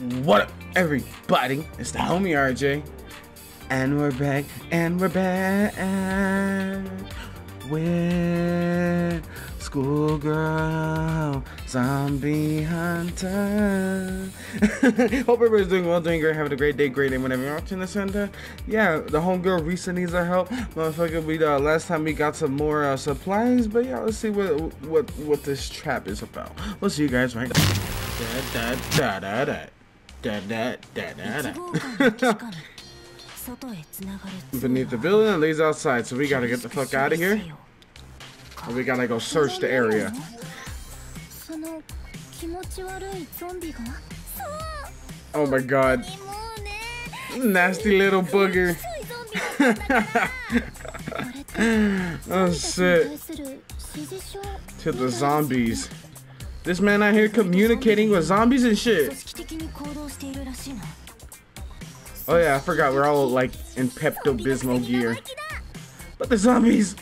What up, everybody? It's the homie RJay. And we're back, and we're back with Schoolgirl Zombie Hunter. Hope everybody's doing well, doing great, having a great day, great day whenever you're watching this. And uh, yeah, the homegirl Risa needs our help. Motherfucker, we uh, last time we got some more uh, supplies, but yeah, let's see what what what this trap is about. We'll see you guys right now. Da da da da da. Da da da da da. Beneath the building and leads outside, so we gotta get the fuck out of here. Or we gotta go search the area. Oh my god. Nasty little booger. oh shit. To the zombies. This man out here communicating with zombies and shit. Oh yeah, I forgot we're all like in Pepto Bismol gear. But the zombies.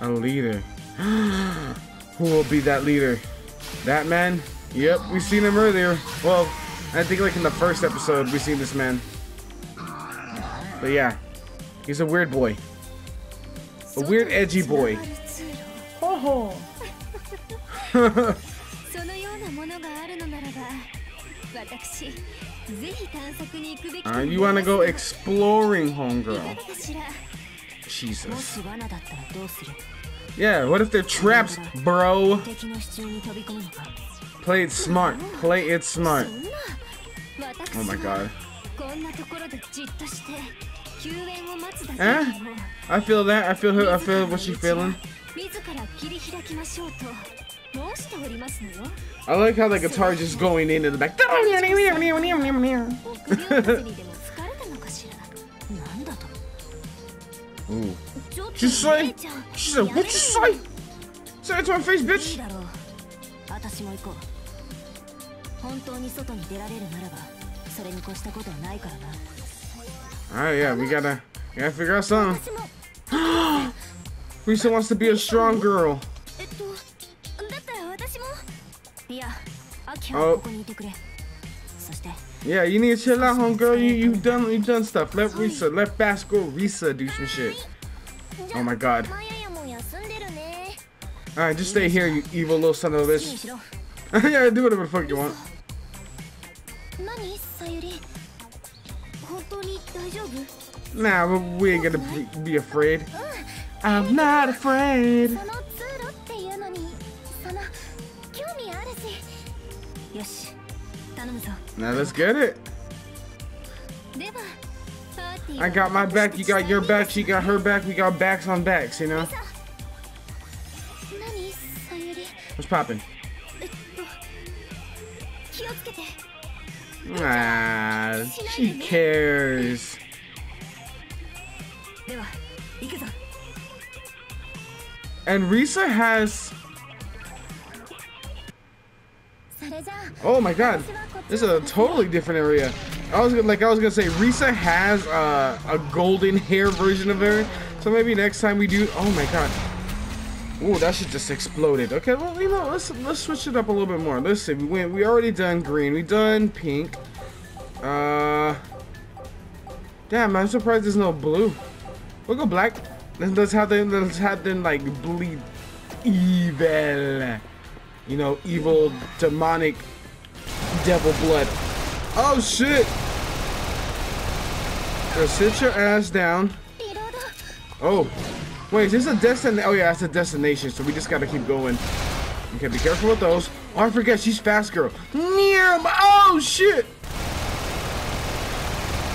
A leader. Who will be that leader? That man? Yep, we seen him earlier. Well, I think like in the first episode we seen this man. But yeah, he's a weird boy. A weird edgy boy. Ho ho. Uh, you wanna go exploring, homegirl? Jesus. Yeah, what if they're traps, bro? Play it smart. Play it smart. Oh my god. Eh? I feel that. I feel her. I feel what she's feeling. I like how the guitar just going into the back. Ooh. She say? She said, what you say? Say it to my face, bitch. Alright, yeah, we gotta, we gotta figure out something. Risa wants to be a strong girl. Oh. Yeah, you need to chill out, homegirl. You you done you done stuff. Let Risa, let girl Risa do some shit. Oh my god. Alright, just stay here, you evil little son of a bitch. yeah, do whatever the fuck you want. Nah, we ain't gonna be, be afraid. I'm not afraid. Now let's get it. I got my back, you got your back, she got her back, we got backs on backs, you know? What's popping? Ah, she cares. And Risa has Oh my god, this is a totally different area. I was like, I was gonna say, Risa has uh, a golden hair version of her, so maybe next time we do. Oh my god. Ooh, that shit just exploded. Okay, well, you know, let's let's switch it up a little bit more. Let's see. We went. We already done green. We done pink. Uh. Damn, I'm surprised there's no blue. We'll go black. Let's have them. Let's have them like bleed evil. You know, evil, demonic, devil blood. Oh shit! So sit your ass down. Oh. Wait, is this a destination? Oh yeah, it's a destination, so we just gotta keep going. Okay, be careful with those. Oh, I forget, she's fast girl. Oh shit!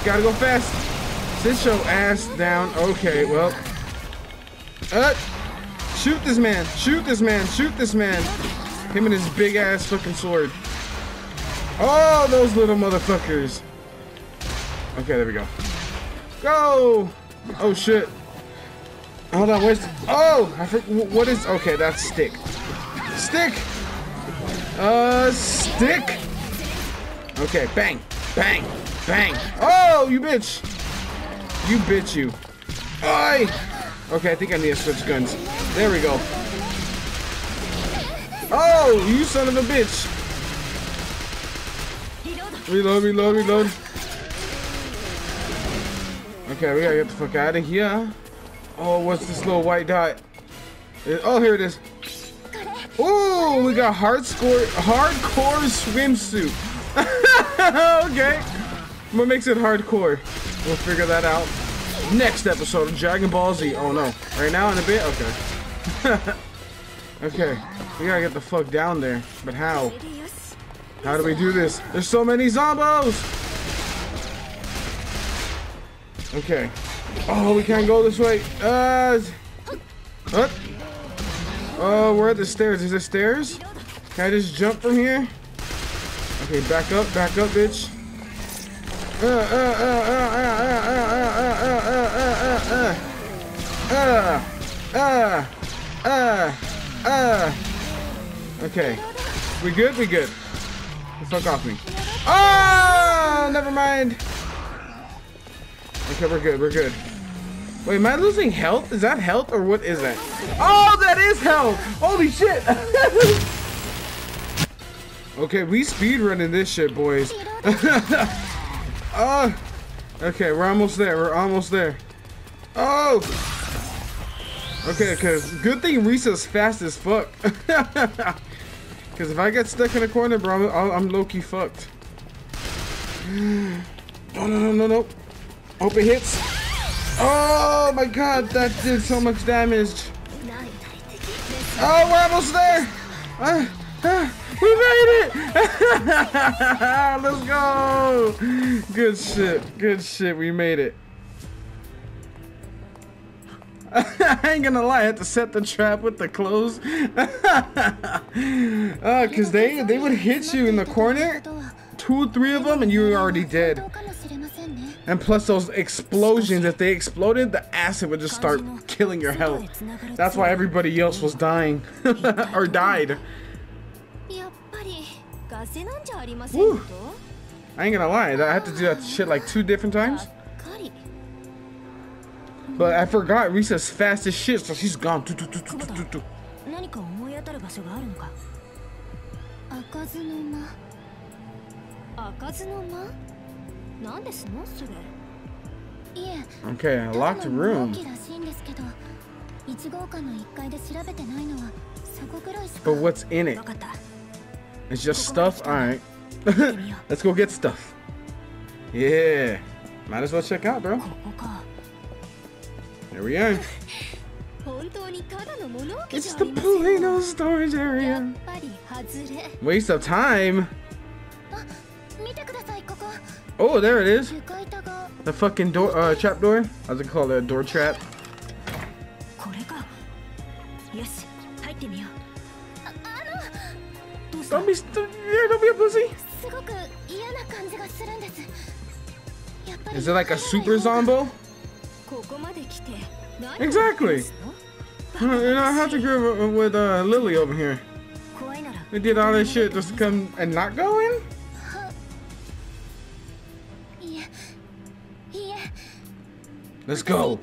Gotta go fast. Sit your ass down. Okay, well. Uh, shoot this man. Shoot this man. Shoot this man. Him and his big ass fucking sword. Oh, those little motherfuckers. Okay, there we go. Go! Oh shit. Hold on, where's... Oh! I. What is... Okay, that's stick. Stick! Uh, stick! Okay, bang! Bang! Bang! Oh, you bitch! You bitch, you. Oi! Okay, I think I need to switch guns. There we go. Oh, you son of a bitch. Reload, reload, reload. Okay, we gotta get the fuck out of here. Oh, what's this little white dot? Oh, here it is. Oh, we got hard hardcore, hardcore swimsuit. okay. What makes it hardcore? We'll figure that out. Next episode of Dragon Ball Z. Oh no. Right now in a bit? Okay. okay. We gotta get the fuck down there. But how? How do we do this? There's so many zombos! Okay. Oh, we can't go this way. Uh, what? Oh, where are at the stairs? Is there stairs? Can I just jump from here? Okay, back up, back up, bitch. Okay. We good? We good. Fuck off me. Oh, never mind. Okay, we're good. We're good. Wait, am I losing health? Is that health or what is that? Oh, that is health! Holy shit! okay, we speed running this shit, boys. oh, okay, we're almost there. We're almost there. Oh! Okay, because good thing Risa's fast as fuck. Because if I get stuck in a corner, bro, I'm, I'm low-key fucked. No, no, no, no, no. Hope it hits. Oh my god, that did so much damage. Oh, we're almost there. Uh, uh, we made it. Let's go. Good shit. Good shit. We made it. I ain't gonna lie, I had to set the trap with the clothes. uh, cause they they would hit you in the corner, two three of them, and you were already dead. And plus those explosions, if they exploded, the acid would just start killing your health. That's why everybody else was dying. or died. Whew. I ain't gonna lie, I had to do that shit like two different times. But I forgot Risa's fast as shit, so she's gone. Do, do, do, do, do, do. 何ですのそれいえ、okay, a locked room. But what's in it? It's just stuff? Alright. Let's go get stuff. Yeah. Might as well check out, bro. There we are. It's the Polino storage area. Waste of time. Oh, there it is. The fucking door, uh, trap door. How's it called? A door trap. Is it like a super zombo? Exactly. You know, I have to agree with uh, Lily over here. We did all this shit just to come and not go in? Let's go.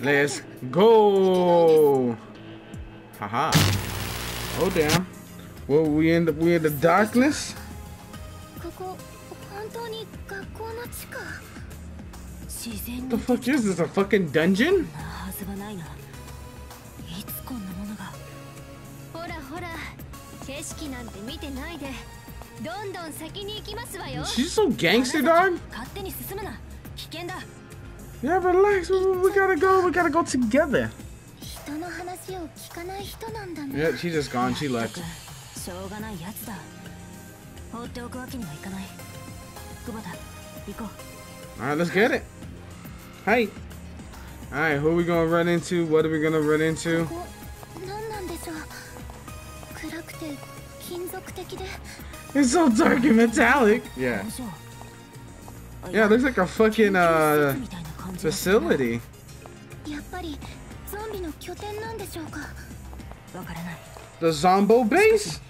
Let's go. Haha. Oh damn. Well, we end up we in the darkness. The fuck is this? A fucking dungeon? She's so gangster, dog. Yeah, relax. We, we gotta go. We gotta go together. Yeah, she's just gone. She left. Alright, let's get it. Hey. Alright, who are we gonna run into? What are we gonna run into? It's so dark and metallic. Yeah. Yeah, it looks like a fucking uh facility. The Zombo base?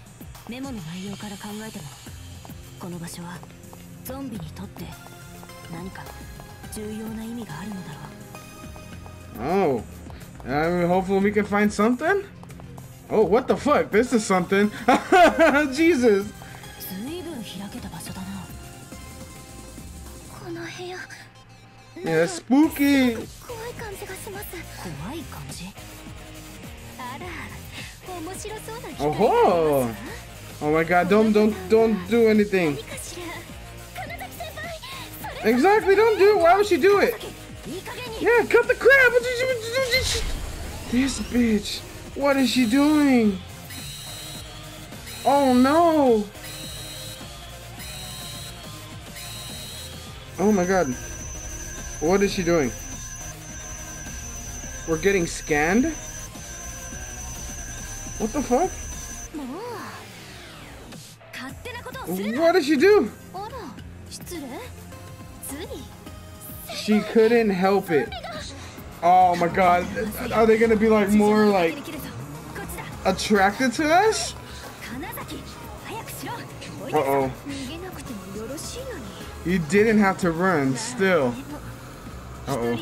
ゾンビにとって何か重要な意味があるのだろう Oh, I hopefully we can find something? Oh, what the fuck? This is something. Jesus. Yeah, spooky. 怖い感じがします。怖い感じ。あら、面白そうな。Oh, oh my God! Don't don't don't do anything. Exactly, don't do it. Why would she do it? Yeah, cut the crap. This bitch. What is she doing? Oh no. Oh my god. What is she doing? We're getting scanned? What the fuck? What did she do? She couldn't help it. Oh my god. Are they gonna be like more like attracted to us? Uh oh. You didn't have to run still. Uh oh.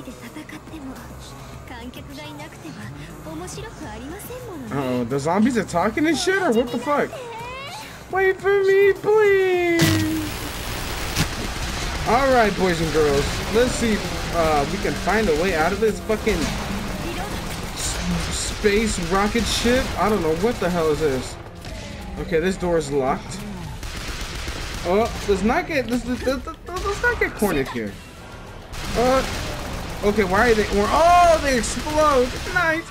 Uh oh. The zombies are talking and shit or what the fuck? Wait for me, please. All right, boys and girls. Let's see if uh, we can find a way out of this fucking space rocket ship. I don't know what the hell is this. Okay, this door is locked. Oh, let's not get let's, let's, let's not get cornered here. Uh, okay, why are they? Oh, they explode. Nice.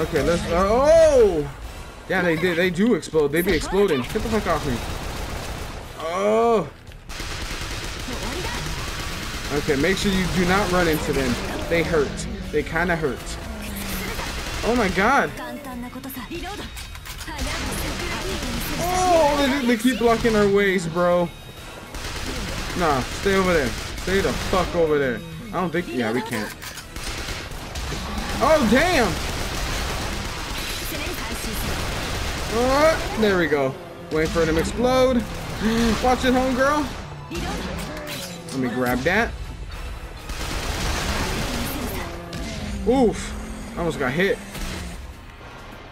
Okay, let's. Uh, oh, yeah, they did. They do explode. They be exploding. Get the fuck off me. Oh. Okay, make sure you do not run into them. They hurt. They kind of hurt. Oh my god. Oh, they, they keep blocking our ways, bro. Nah, stay over there. Stay the fuck over there. I don't think, yeah, we can't. Oh, damn. Oh, there we go. Waiting for them to explode. Watch it, homegirl. Let me grab that. Oof. I almost got hit.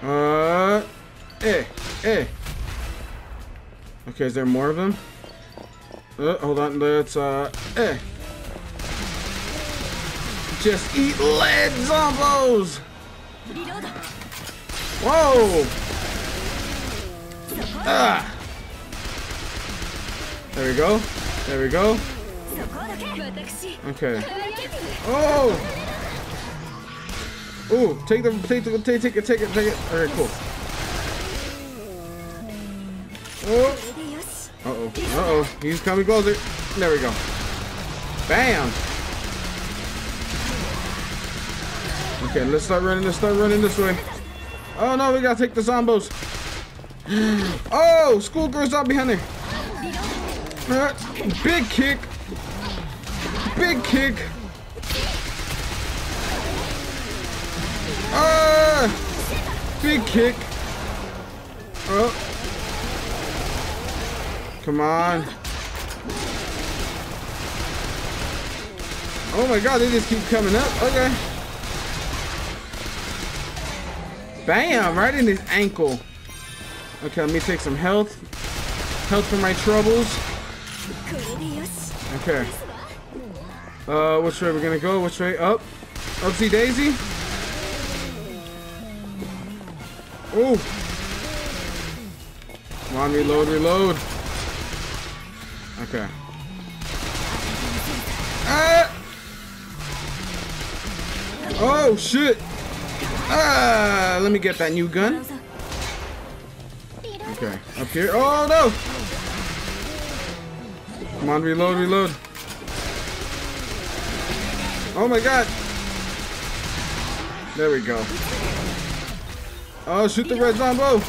Uh, eh, eh. Okay, is there more of them? Uh, hold on, let's, uh, eh. Just eat lead, zombos! Whoa! Ah! There we go. There we go. Okay. Oh! Ooh, take the take the take, take it, take it, take it. Alright, cool. Oh. Uh-oh. Uh-oh. He's coming closer. There we go. Bam! Okay, let's start running, let's start running this way. Oh no, we gotta take the zombos. Oh, schoolgirl's out behind there. Big kick. Big kick. Ah! Big kick. Oh. Come on. Oh my god, they just keep coming up. Okay. Bam! Right in his ankle. Okay, let me take some health. Health for my troubles. Okay. Uh, which way we're gonna go? Which way? Up? Upsy daisy? Oh! Come on, reload, reload. Okay. Ah! Oh, shit! Ah! Let me get that new gun. Okay, up here. Oh, no! Come on, reload, reload. Oh my god! There we go. Oh, shoot the red zombo!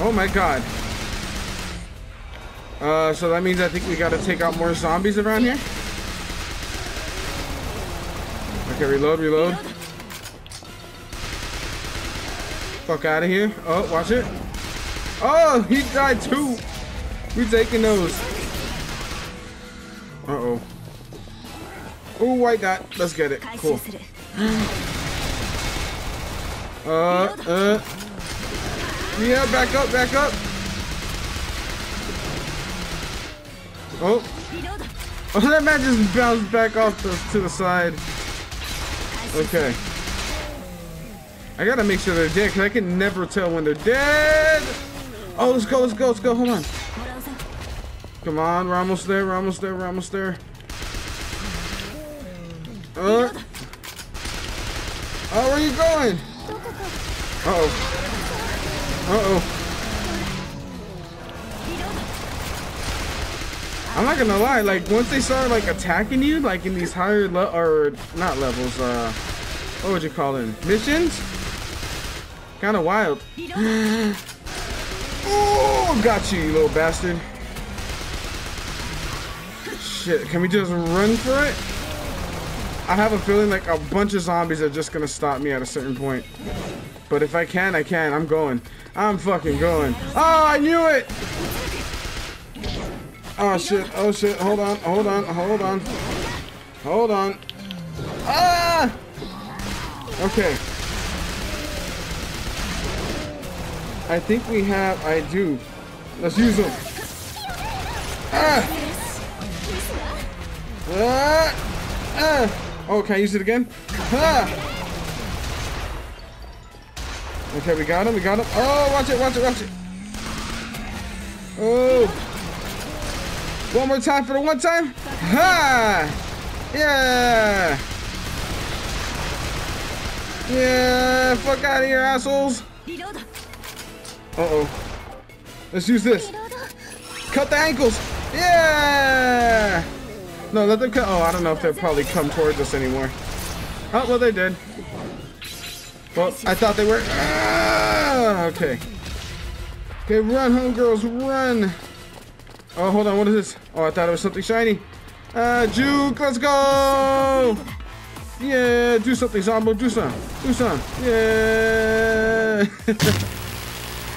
Oh my god. Uh, so that means I think we gotta take out more zombies around here? Okay, reload, reload. Fuck out of here. Oh, watch it. Oh, he died too. We taking those. Uh-oh. Oh, white dot. Let's get it. Cool. Uh, uh. Yeah, back up, back up. Oh. Oh, that man just bounced back off the, to the side. Okay. I gotta make sure they're dead, because I can never tell when they're dead. Oh, let's go, let's go, let's go. Hold on. Come on, we're almost there, we're almost there, we're almost there. Uh. Oh, where are you going? Uh-oh. Uh-oh. I'm not gonna lie, like, once they start, like, attacking you, like, in these higher, le or, not levels, uh, what would you call them? Missions? Kinda wild. oh, got you, you little bastard. Shit, can we just run for it? I have a feeling like a bunch of zombies are just gonna stop me at a certain point. But if I can, I can. I'm going. I'm fucking going. Oh, I knew it! Oh shit, oh shit, hold on, hold on, hold on. Hold on. Ah! Okay. I think we have, I do. Let's use them. Ah! Ah! Ah! Oh, can I use it again? Ah! Okay, we got him, we got him. Oh, watch it, watch it, watch it. Oh. One more time for the one time. Ha! Yeah! Yeah, fuck out of here, assholes. Uh-oh. Let's use this. Cut the ankles. Yeah! No, let them cut. Oh, I don't know if they'll probably come towards us anymore. Oh, well, they did. Well, I thought they were. Ah, okay. Okay, run, homegirls, run. Oh, hold on. What is this? Oh, I thought it was something shiny. Uh, Juke, let's go. Yeah, do something, Zombo. Do something. Do something. Yeah.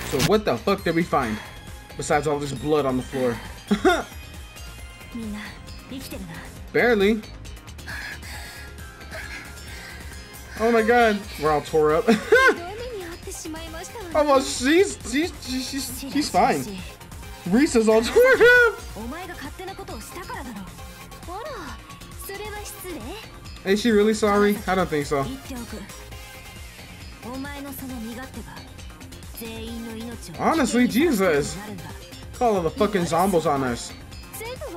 so what the fuck did we find? Besides all this blood on the floor. Barely. Oh my god. We're all tore up. oh Almost. She's, she's, she's, she's fine. Risa's all tore up. Is she really sorry? I don't think so. Honestly, Jesus. Call all the fucking zombies on us.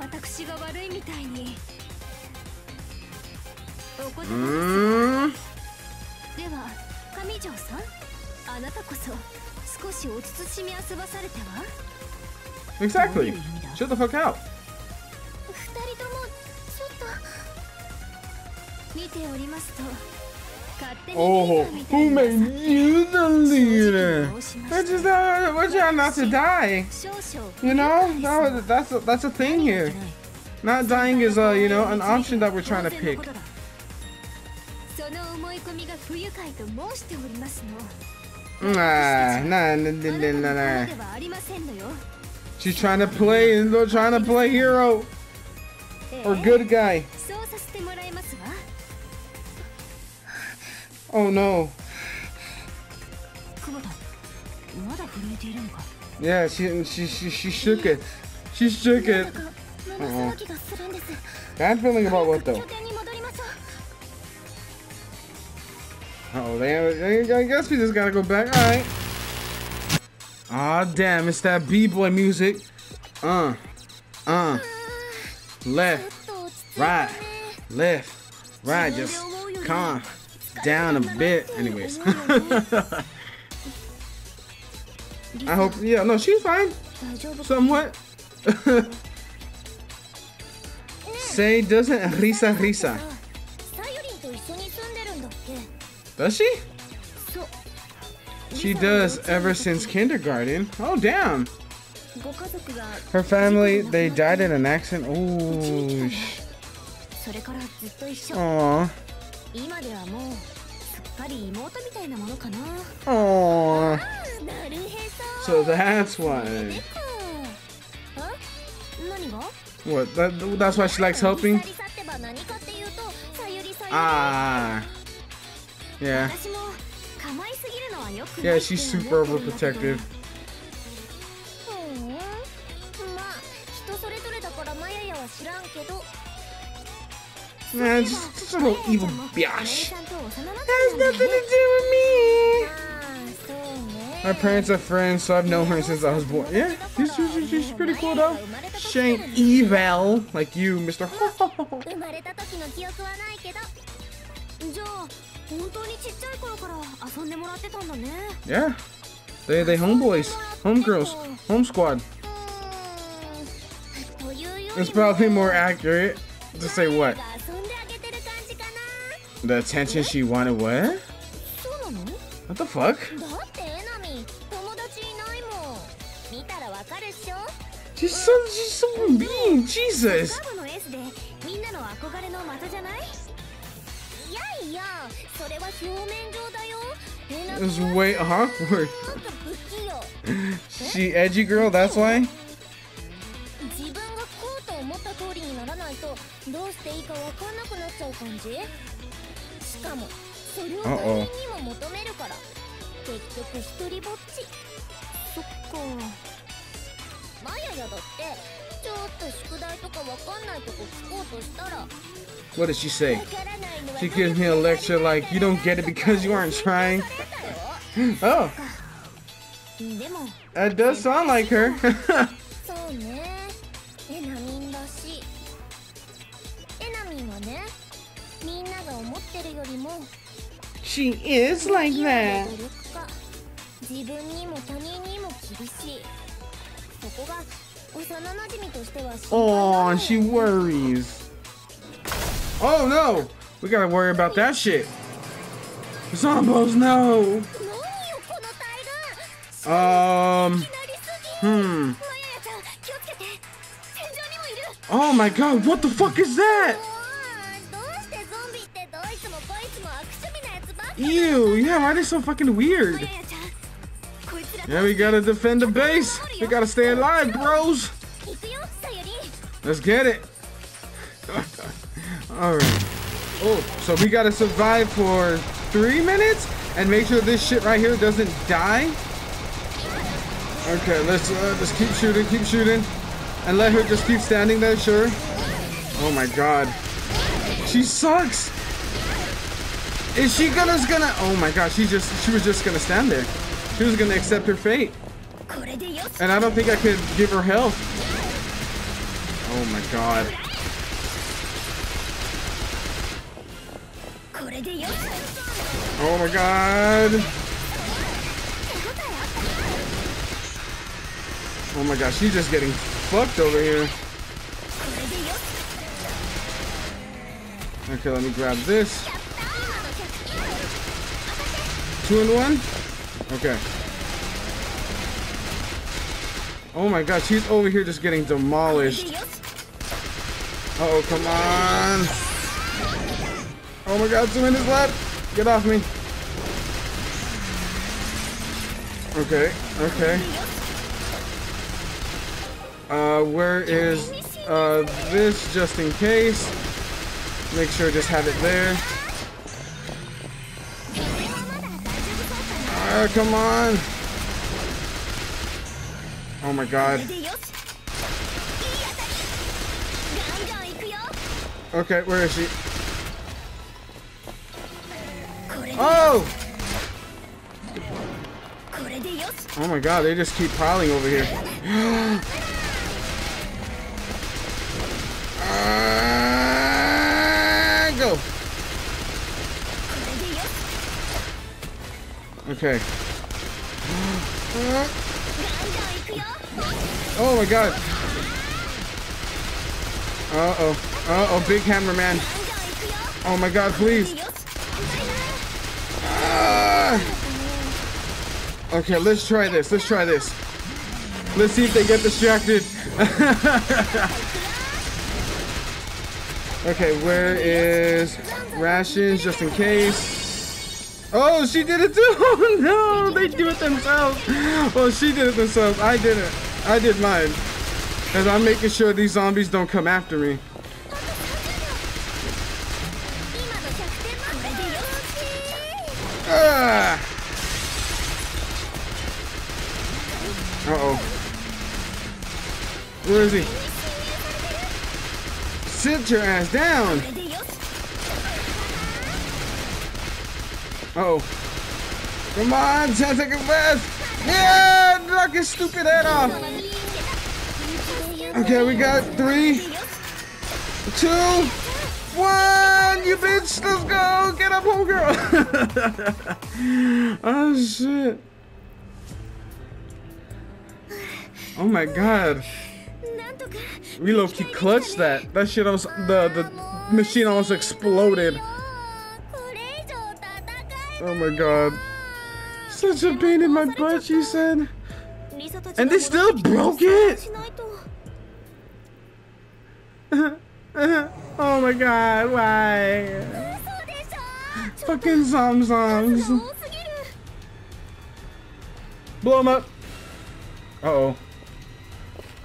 私が悪いみたいにお言葉ですでは上条さんあなたこそ少しお慎み遊ばされては Exactly. Shut the fuck out. 二人ともちょっと見ておりますと Oh, who made you the leader? What is that? What you not to die? You know, that, that's a, that's a thing here. Not dying is, uh, you know, an option that we're trying to pick. Nah, nah, nah, nah, nah. She's trying to play, and they're trying to play hero. Or good guy. Oh no. Yeah, she, she, she, she shook it. She shook it. Uh-oh. Bad feeling about what though? oh, they, I guess we just gotta go back. Alright. Aw, oh, damn, it's that B-boy music. Uh, uh, left, right, left, right, just calm down a bit. Anyways. I hope, yeah, no, she's fine. Somewhat. Say doesn't Risa Risa. Does she? She does ever since kindergarten. Oh, damn. Her family, they died in an accident. Ooh. Aww. Aww. So that's why. What? That, that's why she likes helping? Ah. Yeah. Yeah, she's super overprotective. Man, just, just a little evil biatch. Has nothing to do with me. My parents are friends, so I've known her since I was born. Yeah, she's, she's, she's pretty cool though. She ain't evil like you, Mr. yeah. They they homeboys, homegirls, home squad. It's probably more accurate to say what? The attention she wanted what? What the fuck? She's so she's so mean, Jesus. This is way awkward. she edgy girl, that's why? ちょっと宿題とか分かんないとこ聞こうとしたら What did she say? She gives me a lecture like you don't get it because you aren't trying. oh. That does sound like her. She is like that. Oh, she worries. Oh no! We gotta worry about that shit. Zombos, no! Um. Hmm. Oh my god, what the fuck is that? Ew, yeah, why are they so fucking weird? Yeah, we gotta defend the base. We gotta stay alive, bros. Let's get it. Alright. Oh, so we gotta survive for three minutes and make sure this shit right here doesn't die. Okay, let's uh, just keep shooting, keep shooting. And let her just keep standing there, sure. Oh my god. She sucks. Is she gonna gonna? Oh my god, she just she was just gonna stand there. She was gonna accept her fate. And I don't think I could give her health. Oh my god. Oh my god. Oh my gosh, she's just getting fucked over here. Okay, let me grab this. Two and one? Okay. Oh my gosh, he's over here just getting demolished. Oh, come on. Oh my god, two minutes left. Get off me. Okay, okay. Uh, where is, uh, this just in case? Make sure just have it there. Ah, come on. Oh my god. Okay, where is she? Oh! Oh my god, they just keep piling over here. uh, go. Okay. Oh my god. Uh-oh. Uh-oh, big hammer man. Oh my god, please. Ah. Okay, let's try this. Let's try this. Let's see if they get distracted. okay, where is rations just in case? Oh, she did it too! Oh, no, they do it themselves! Well, she did it themselves. I did it. I did mine. and I'm making sure these zombies don't come after me. Uh oh. Where is he? Sit your ass down! Oh. Come on, Tentacle Fast! Yeah! Knock his stupid head off! Okay, we got three, two, one! You bitch! Let's go! Get up, homegirl! oh, shit. Oh my god. We low key clutched that. That shit almost the the machine almost exploded. Oh my god. Such a pain in my butt, she said. And they still broke it? oh my god, why? Fucking Zom Zoms. Blow him up. Uh oh.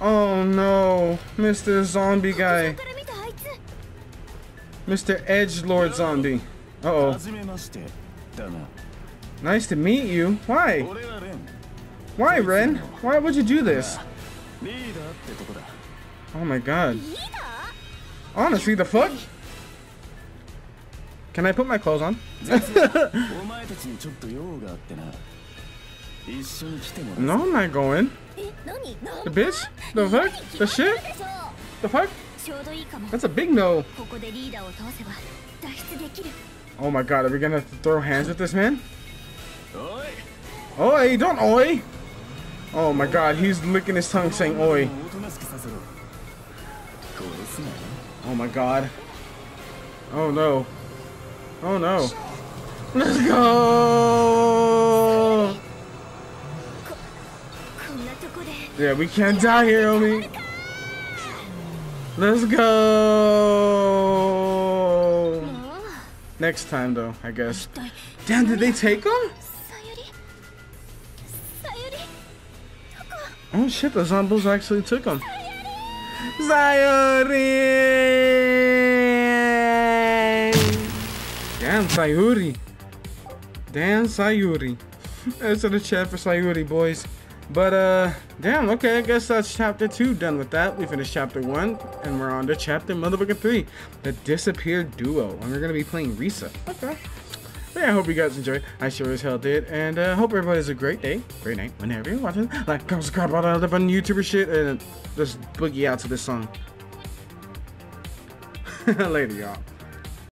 Oh no, Mr. Zombie guy. Mr. Edge Lord Zombie. Uh oh. Nice to meet you. Why? Why, Ren? Why would you do this? Oh my god. Honestly, the fuck? Can I put my clothes on? no, I'm not going. The bitch? The fuck? The shit? The fuck? That's a big no. Oh my god, are we gonna throw hands with this man? Oi, Oi, don't oi! Oh my god, he's licking his tongue saying oi. Oh my god. Oh no. Oh no. Let's go! Yeah, we can't die here, Omi. Let's go. Next time, though, I guess. Damn, did they take him? Oh shit, the zombies actually took him. Sayuri! Damn, Sayuri. Damn, Sayuri. That's in the chat for Sayuri, boys. But, uh, damn, okay, I guess that's chapter 2 done with that. We finished chapter 1, and we're on to chapter motherfucking 3. The Disappeared Duo. And we're gonna be playing Risa. Okay. But yeah, I hope you guys enjoyed. I sure as hell did. And uh, hope everybody has a great day, great night, whenever you're watching. Like, comment, subscribe, all that other fun YouTuber shit, and just boogie out to this song. Later, y'all.